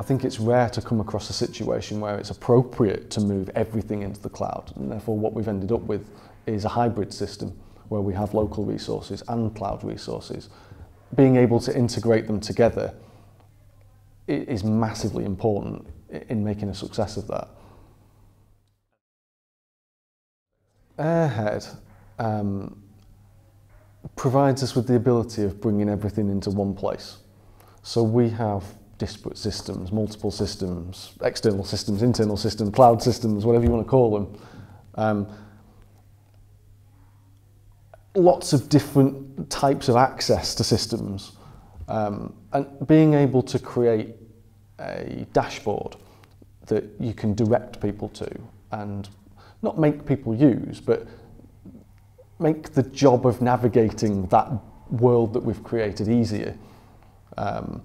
I think it's rare to come across a situation where it's appropriate to move everything into the cloud. And therefore, what we've ended up with is a hybrid system where we have local resources and cloud resources. Being able to integrate them together is massively important in making a success of that. Airhead um, provides us with the ability of bringing everything into one place. So we have disparate systems, multiple systems, external systems, internal systems, cloud systems, whatever you want to call them. Um, lots of different types of access to systems um, and being able to create a dashboard that you can direct people to and not make people use, but make the job of navigating that world that we've created easier um,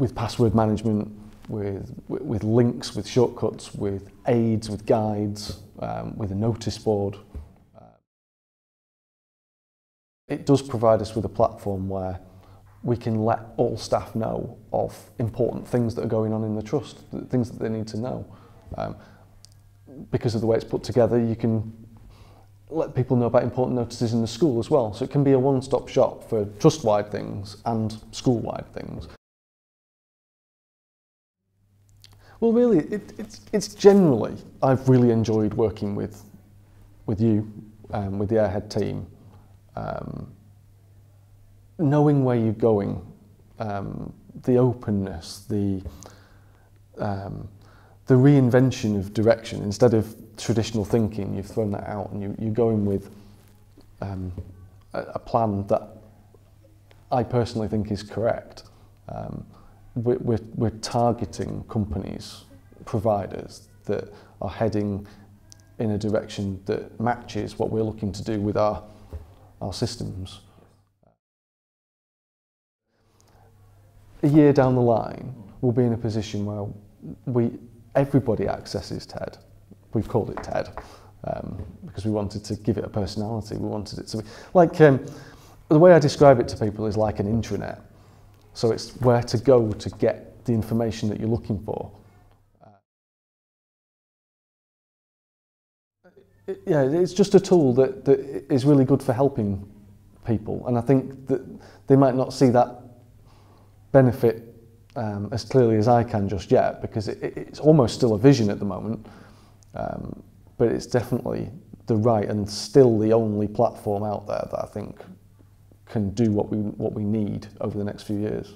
with password management, with, with links, with shortcuts, with aids, with guides, um, with a notice board. Uh, it does provide us with a platform where we can let all staff know of important things that are going on in the trust, things that they need to know. Um, because of the way it's put together, you can let people know about important notices in the school as well. So it can be a one-stop shop for trust-wide things and school-wide things. Well, really, it, it's, it's generally, I've really enjoyed working with, with you, um, with the Airhead team. Um, knowing where you're going, um, the openness, the, um, the reinvention of direction, instead of traditional thinking, you've thrown that out and you, you're going with um, a, a plan that I personally think is correct. We're, we're, we're targeting companies, providers that are heading in a direction that matches what we're looking to do with our, our systems. a year down the line, we'll be in a position where we everybody accesses TED. We've called it TED um, because we wanted to give it a personality. We wanted it to be like um, the way I describe it to people is like an intranet. So it's where to go to get the information that you're looking for. yeah, it's just a tool that, that is really good for helping people. And I think that they might not see that benefit um, as clearly as I can just yet because it, it's almost still a vision at the moment um, but it's definitely the right and still the only platform out there that I think can do what we, what we need over the next few years.